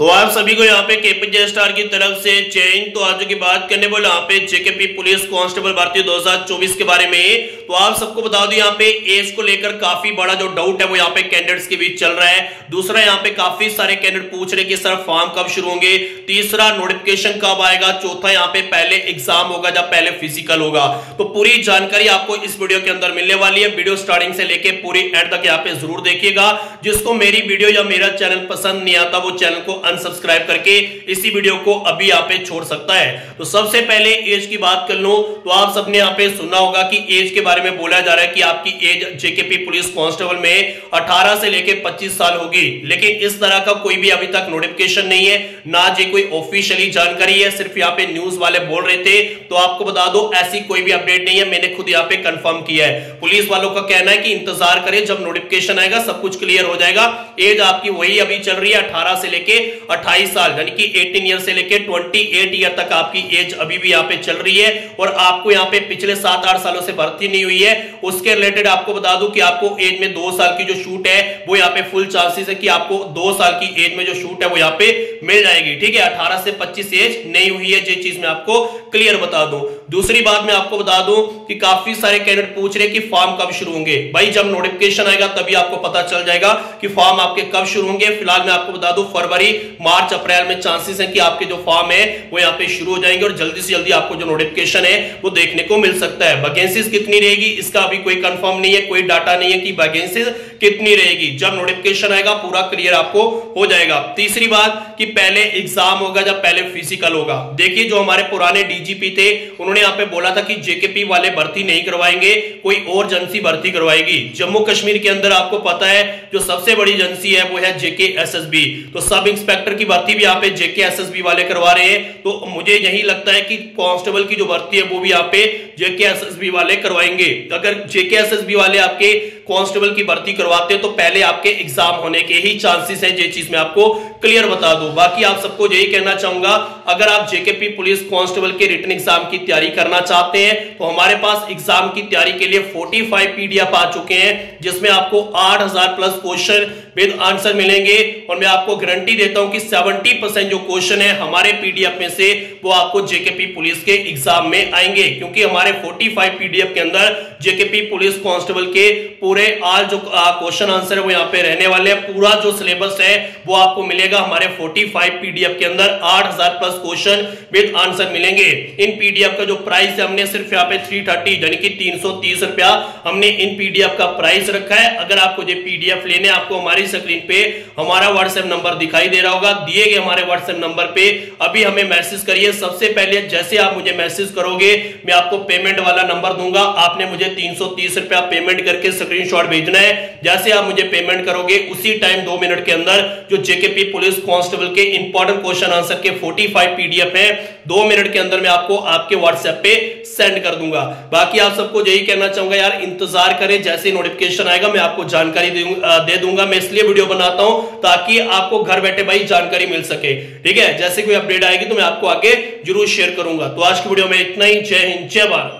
तो आप सभी को यहाँ पे केपीजे स्टार की तरफ़ से चेंज तो आज की बात करने बोले यहाँ पे जेकेपी पुलिस कांस्टेबल भर्ती 2024 के बारे में। तो आप सबको बता दो यहाँ पे एज को लेकर काफ़ी बड़ा जो डाउट है वो यहाँ पे कैंडिडेट्स के बीच चल रहा है। दूसरा यहाँ पे काफ़ी सारे कैंडिडेट पूछ रहे कि सर फॉर्म कब शुरू होंगे? तीसरा नोटिफिकेशन कब आएगा? चौथा यहाँ पे पहले एग्ज़ाम होगा जब पहले फ़िज़िकल होगा। तो पूरी जानकारी आपको इस वीडियो के अंदर मिलने वाली है। वीडियो स्टार्टिंग से लेके पूरी एंड तक यहाँ पे ज़रूर देखिएगा। जिसको मेरी वीडियो या मेरा चैनल पसंद नहीं आता, वो चैनल को अनसब्सक्राइब करके इसी वीडियो को अभी यहाँ पे छोड़ सकता है। तो सबसे पहले एज की बात कर लो तो आप सबने यहाँ पे सुना होगा कि एज के बारे में बोला जा रहा है कि आपकी एज जेकेपी पुलिस कांस्टेबल में 18 से लेके 25 साल होगी। लेकिन इस तरह का कोई भी अभी तक नोटिफिकेशन नहीं है, ना जी कोई ऑफिशियली जानकारी है, सिर्फ़ यहाँ पे न्यूज़ वाले बोल रहे थे। तो आपको बता दो, ऐसी कोई भी अपडेट नहीं है, मैंने खुद यहाँ पे कंफर्म किया है। पुलिस वालों का कहना है कि इंतज़ार करें, जब नोटिफिकेशन आएगा, सब कुछ क्लियर हो जाएगा। एज आपकी वही अभी चल रही है, अठारह से लेके 28 साल, यानी कि 18 ईयर से लेके 28 ईयर तक आपकी एज अभी भी यहाँ पे चल रही है और आपको यहाँ पे पिछले सात, आठ सालों से भर्ती नहीं हुई है। उसके रिलेटेड आपको बता दूँ कि आपको एज में दो साल की जो शूट है, वो यहाँ पे फुल चांसेस है कि आपको दो साल की एज में जो शूट है, वो यहाँ पे मिल जाएगी। ठीक है, अठारह से पच्चीस एज नहीं हुई है ये चीज़ मैं आपको क्लियर बता दूँ। दूसरी बात मैं आपको बता दूँ कि काफ़ी सारे कैंडिडेट पूछ रहे कि फॉर्म कब शुरू होंगे। भाई, जब नोटिफिकेशन आएगा, तभी आपको पता चल जाएगा कि फॉर्म आपके कब शुरू होंगे। फ़िलहाल मैं आपको बता दूँ, फरवरी, मार्च, अप्रैल में चांसेस है कि आपके जो फॉर्म है, वो यहाँ पे शुरू हो जाएँगे और जल्दी से जल्दी आपको जो नोटिफिकेशन है, वो देखने को मिल सकता है। वैकेंसीज कितनी रहेगी, इसका अभी कोई कंफर्म नहीं है, कोई डाटा नहीं है कि वैकेंसीज कितनी रहेगी। जब नोटिफिकेशन आएगा, पूरा क्लियर आपको हो जाएगा। तीसरी बात कि पहले एग्ज़ाम होगा जब पहले फ़िज़िकल होगा। देखिए, जो हमारे पुराने डीजीपी थे, उन्होंने यहाँ पे बोला था कि जेकेपी वाले भर्ती नहीं करवाएँगे, कोई और एजेंसी भर्ती करवाएगी। जम्मू कश्मीर के अंदर आपको पता है, जो सबसे बड़ी एजेंसी है, वो है जेके एसएसबी। तो सब इंस्पेक्टर की भर्ती भी यहाँ पे जेके एसएसबी वाले करवा रहे हैं। तो मुझे यही लगता है कि कांस्टेबल की जो भर्ती है, वो भी यहाँ पे जेके एसएसबी वाले करवाएँगे। अगर जेके एसएसबी वाले आपके कांस्टेबल की भर्ती करवाते हैं तो पहले आपके एग्ज़ाम होने के ही चांसेस हैं। ये चीज़ मैं आपको क्लियर बता दूँ। बाकी आप सबको यही कहना चाहूँगा, अगर आप जेकेपी पुलिस कांस्टेबल के रिटर्न एग्ज़ाम की तैयारी करना चाहते हैं तो हमारे पास एग्ज़ाम की तैयारी के लिए 45 पीडीएफ आ चुके हैं, जिसमें आपको 8000 प्लस क्वेश्चन विद आंसर मिलेंगे और मैं आपको गारंटी देता हूँ कि 70 परसेंट जो क्वेश्चन है हमारे पीडीएफ में से वो आपको जेकेपी पुलिस के एग्ज़ाम में आएँगे, क्योंकि हमारे 45 पीडीएफ के अंदर जेकेपी पुलिस कांस्टेबल के पूरे आज जो क्वेश्चन आंसर है वो यहाँ पे रहने वाले हैं। पूरा जो सिलेबस है वो आपको मिलेगा हमारे 45 पीडीएफ के अंदर 8000 प्लस क्वेश्चन विद आंसर मिलेंगे। इन पीडीएफ का जो प्राइस है हमने सिर्फ़ यहाँ पे 330 यानी कि तीन सौ तीस रुपया हमने इन पीडीएफ का प्राइस रखा है। अगर आपको ये पीडीएफ लेने आपको हमारी स्क्रीन पे हमारा व्हाट्सएप नंबर दिखाई दे रहा होगा। दिए गए हमारे व्हाट्सएप नंबर पे अभी हमें मैसेज करिए। सबसे पहले जैसे आप मुझे मैसेज करोगे, मैं आपको पेमेंट वाला नंबर दूँगा। आपने मुझे तीन रुपया पेमेंट करके स्क्रीन भेजना है। जैसे आप मुझे पेमेंट करोगे, उसी टाइम दो मिनट के अंदर जो जेकेपी पुलिस कांस्टेबल के इंपॉर्टेंट क्वेश्चन आंसर के 45 पीडीएफ है, दो मिनट के अंदर मैं आपको आपके व्हाट्सएप पे सेंड कर दूँगा। बाकी आप सबको यही कहना चाहूँगा, यार, इंतज़ार करें। जैसे नोटिफिकेशन आएगा, मैं आपको जानकारी दे दूँगा। मैं इसलिए वीडियो बनाता हूँ ताकि आपको घर बैठे भाई जानकारी मिल सके। ठीक है? जैसे कोई अपडेट आएगी तो मैं आपको आगे ज़रूर शेयर करूँगा। तो आज की वीडियो में इतना ही। जय हिंद, जय भारत।